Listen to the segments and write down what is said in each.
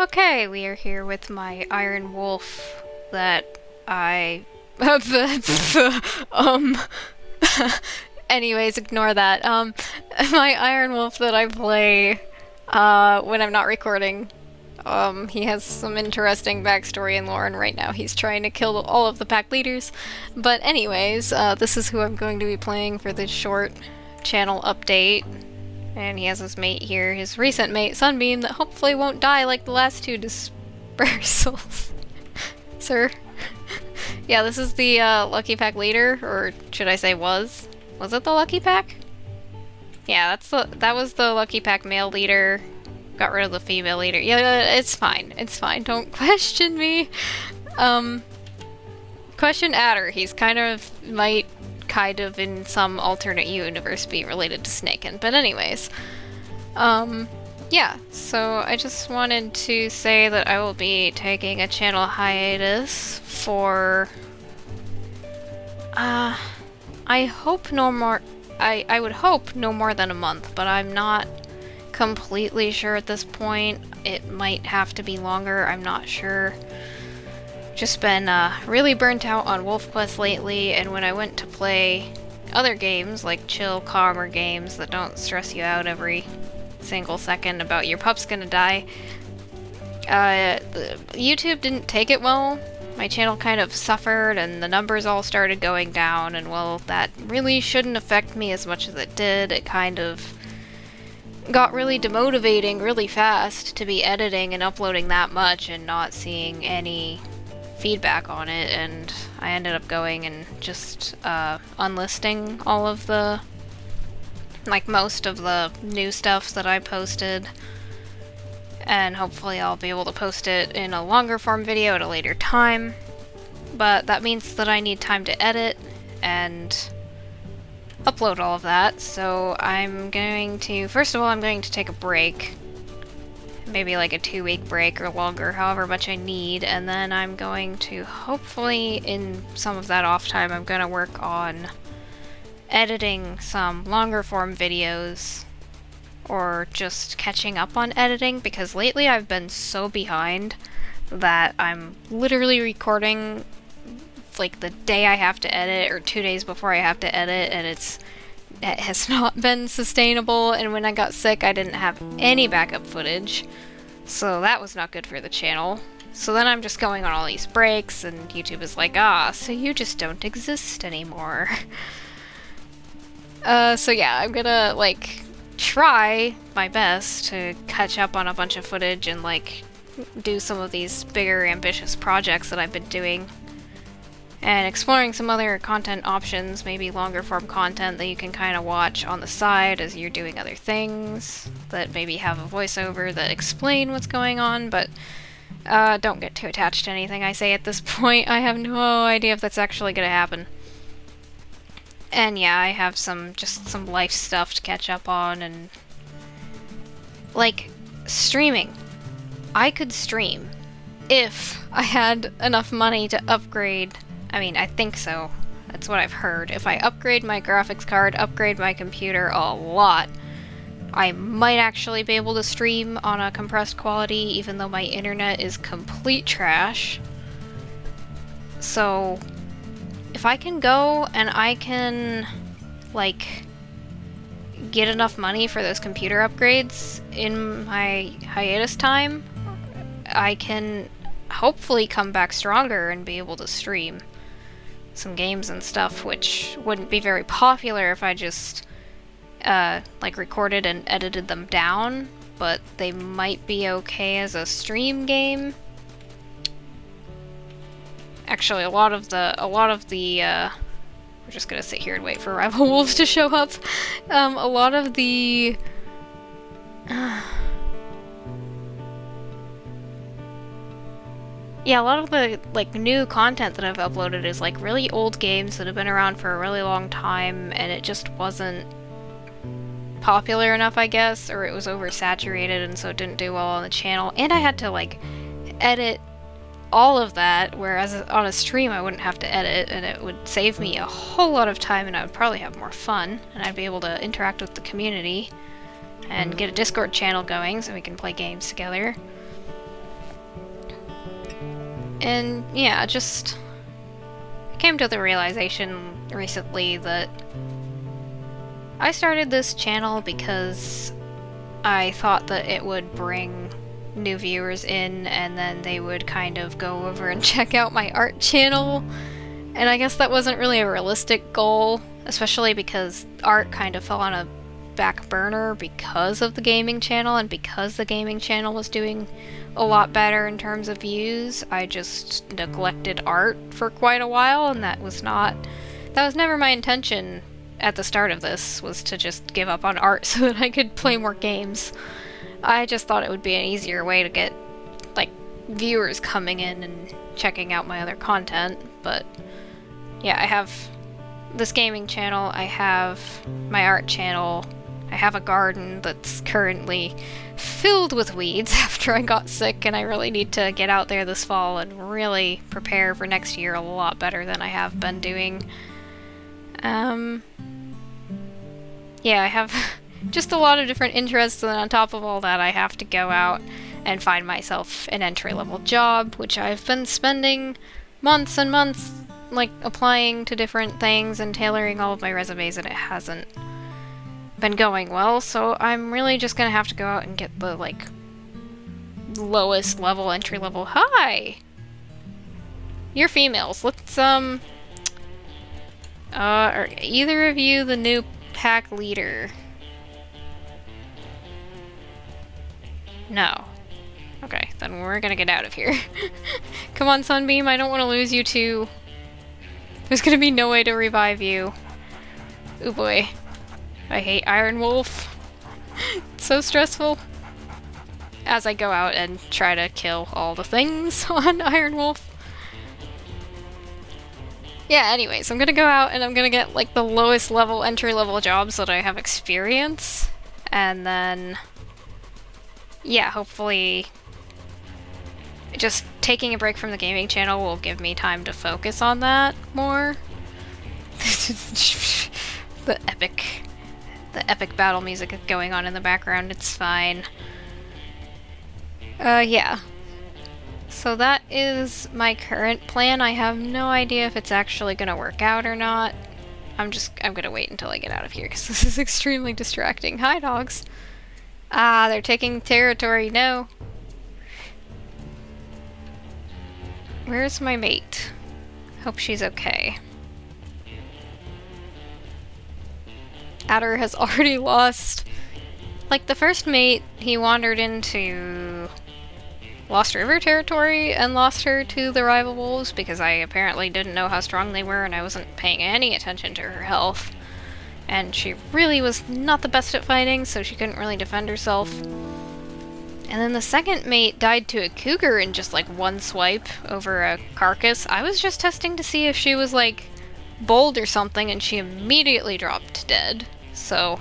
Okay, we are here with my Iron Wolf that I... um... anyways, ignore that. Um, my Iron Wolf that I play uh, when I'm not recording. Um, he has some interesting backstory and lore, and right now he's trying to kill all of the pack leaders. But anyways, uh, this is who I'm going to be playing for this short channel update. And he has his mate here, his recent mate, Sunbeam, that hopefully won't die like the last two dispersals. Sir. yeah, this is the uh, Lucky Pack leader, or should I say was? Was it the Lucky Pack? Yeah, that's the that was the Lucky Pack male leader. Got rid of the female leader. Yeah, it's fine. It's fine. Don't question me. Um, question Adder. He's kind of might kind of in some alternate universe be related to Snaken. But anyways, um, yeah, so I just wanted to say that I will be taking a channel hiatus for, uh, I hope no more, I, I would hope no more than a month, but I'm not completely sure at this point. It might have to be longer, I'm not sure. Just been uh, really burnt out on Wolf Quest lately, and when I went to play other games, like chill, calmer games that don't stress you out every single second about your pup's gonna die, uh, YouTube didn't take it well. My channel kind of suffered, and the numbers all started going down, and well, that really shouldn't affect me as much as it did. It kind of got really demotivating really fast to be editing and uploading that much and not seeing any feedback on it, and I ended up going and just uh, unlisting all of the, like most of the new stuff that I posted, and hopefully I'll be able to post it in a longer form video at a later time, but that means that I need time to edit and upload all of that, so I'm going to, first of all, I'm going to take a break maybe like a two week break or longer, however much I need, and then I'm going to hopefully in some of that off time I'm going to work on editing some longer form videos or just catching up on editing because lately I've been so behind that I'm literally recording like the day I have to edit or two days before I have to edit and it's it has not been sustainable, and when I got sick, I didn't have any backup footage. So that was not good for the channel. So then I'm just going on all these breaks, and YouTube is like, ah, so you just don't exist anymore. uh, so yeah, I'm gonna, like, try my best to catch up on a bunch of footage and, like, do some of these bigger, ambitious projects that I've been doing and exploring some other content options, maybe longer form content that you can kind of watch on the side as you're doing other things that maybe have a voiceover that explain what's going on, but uh, don't get too attached to anything I say at this point. I have no idea if that's actually going to happen. And yeah, I have some, just some life stuff to catch up on and, like, streaming. I could stream if I had enough money to upgrade I mean, I think so. That's what I've heard. If I upgrade my graphics card, upgrade my computer a lot, I might actually be able to stream on a compressed quality, even though my internet is complete trash. So, if I can go and I can, like, get enough money for those computer upgrades in my hiatus time, I can hopefully come back stronger and be able to stream some games and stuff, which wouldn't be very popular if I just uh, like recorded and edited them down, but they might be okay as a stream game. Actually, a lot of the a lot of the uh, we're just gonna sit here and wait for rival wolves to show up. Um, a lot of the uh, Yeah, a lot of the like new content that I've uploaded is like really old games that have been around for a really long time and it just wasn't popular enough, I guess, or it was oversaturated and so it didn't do well on the channel. And I had to like edit all of that, whereas on a stream I wouldn't have to edit and it would save me a whole lot of time and I would probably have more fun and I'd be able to interact with the community and get a Discord channel going so we can play games together. And yeah, just came to the realization recently that I started this channel because I thought that it would bring new viewers in and then they would kind of go over and check out my art channel. And I guess that wasn't really a realistic goal, especially because art kind of fell on a back burner because of the gaming channel and because the gaming channel was doing a lot better in terms of views. I just neglected art for quite a while and that was not that was never my intention at the start of this was to just give up on art so that I could play more games. I just thought it would be an easier way to get, like, viewers coming in and checking out my other content, but yeah, I have this gaming channel, I have my art channel, I have a garden that's currently filled with weeds after I got sick, and I really need to get out there this fall and really prepare for next year a lot better than I have been doing. Um, yeah, I have just a lot of different interests, and on top of all that, I have to go out and find myself an entry level job, which I've been spending months and months like applying to different things and tailoring all of my resumes, and it hasn't been going well. So I'm really just gonna have to go out and get the like lowest level entry level. Hi, you're females. Let's um. Uh, are either of you the new pack leader? No. Okay, then we're gonna get out of here. Come on, Sunbeam, I don't want to lose you too. There's gonna be no way to revive you. Oh boy. I hate Iron Wolf. it's so stressful. As I go out and try to kill all the things on Iron Wolf. Yeah, anyways, I'm gonna go out and I'm gonna get like the lowest level entry level jobs that I have experience. And then yeah, hopefully just taking a break from the gaming channel will give me time to focus on that more. This is. The epic the epic battle music going on in the background, it's fine. Uh, yeah. So that is my current plan. I have no idea if it's actually gonna work out or not. I'm just, I'm gonna wait until I get out of here because this is extremely distracting. Hi, dogs. Ah, they're taking territory. No. Where's my mate? Hope she's okay. Adder has already lost... Like, the first mate, he wandered into Lost River territory and lost her to the rival wolves because I apparently didn't know how strong they were and I wasn't paying any attention to her health and she really was not the best at fighting, so she couldn't really defend herself. And then the second mate died to a cougar in just like one swipe over a carcass. I was just testing to see if she was like bold or something, and she immediately dropped dead. So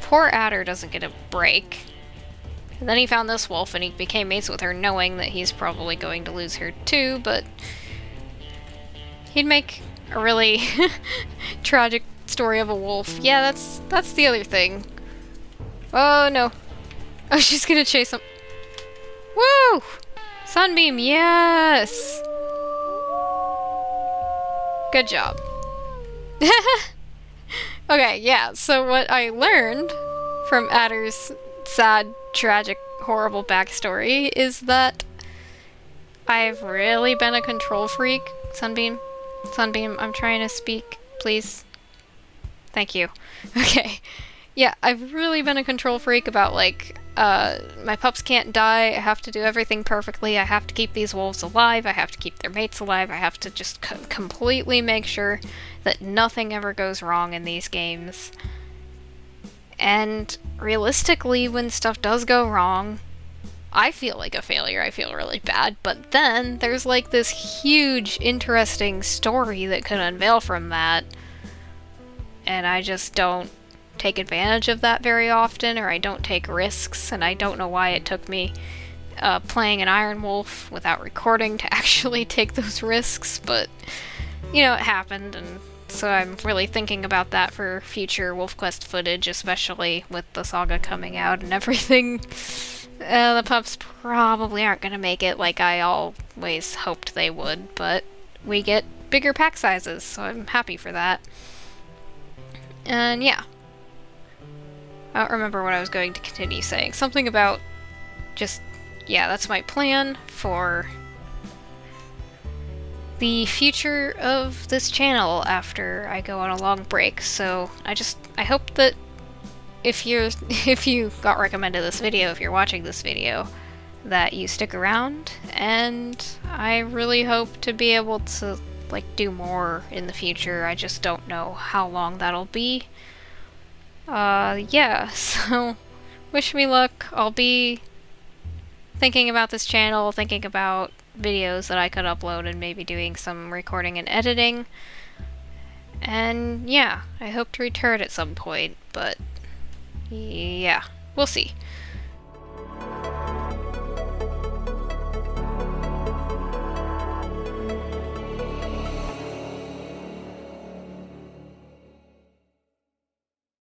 poor Adder doesn't get a break. And then he found this wolf and he became mates with her knowing that he's probably going to lose her too, but he'd make a really tragic story of a wolf. Yeah, that's that's the other thing. Oh no. Oh, she's gonna chase him. Woo! Sunbeam, yes! Good job. okay, yeah, so what I learned from Adder's sad, tragic, horrible backstory is that I've really been a control freak. Sunbeam, Sunbeam, I'm trying to speak, please. Thank you. Okay. Yeah, I've really been a control freak about, like, uh, my pups can't die, I have to do everything perfectly, I have to keep these wolves alive, I have to keep their mates alive, I have to just completely make sure that nothing ever goes wrong in these games. And realistically, when stuff does go wrong, I feel like a failure, I feel really bad, but then there's like this huge, interesting story that could unveil from that and I just don't take advantage of that very often, or I don't take risks, and I don't know why it took me uh, playing an Iron Wolf without recording to actually take those risks, but, you know, it happened, and so I'm really thinking about that for future WolfQuest footage, especially with the saga coming out and everything. Uh, the pups probably aren't gonna make it like I always hoped they would, but we get bigger pack sizes, so I'm happy for that. And yeah. I don't remember what I was going to continue saying. Something about just, yeah, that's my plan for the future of this channel after I go on a long break. So I just, I hope that if you're, if you got recommended this video, if you're watching this video, that you stick around, and I really hope to be able to like do more in the future. I just don't know how long that'll be. Uh, yeah, so wish me luck. I'll be thinking about this channel, thinking about videos that I could upload and maybe doing some recording and editing. And yeah, I hope to return at some point, but yeah, we'll see.